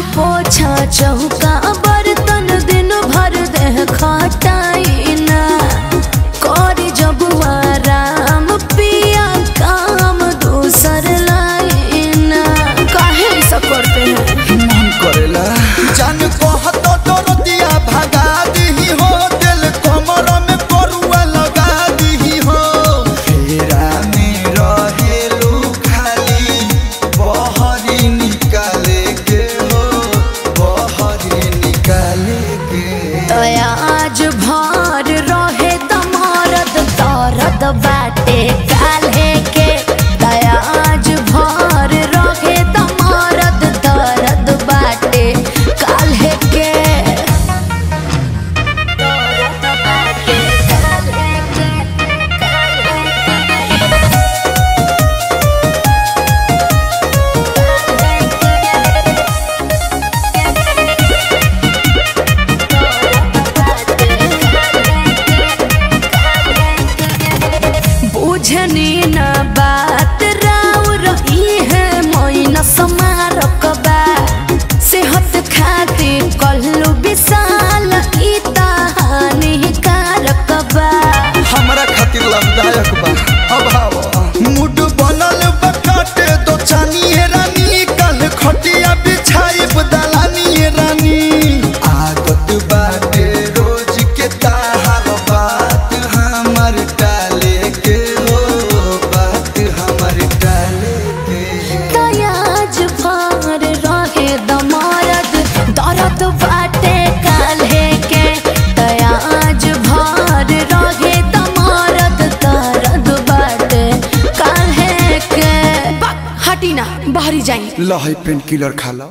पोछा चौका। जाई लहई पेन किलर खा लो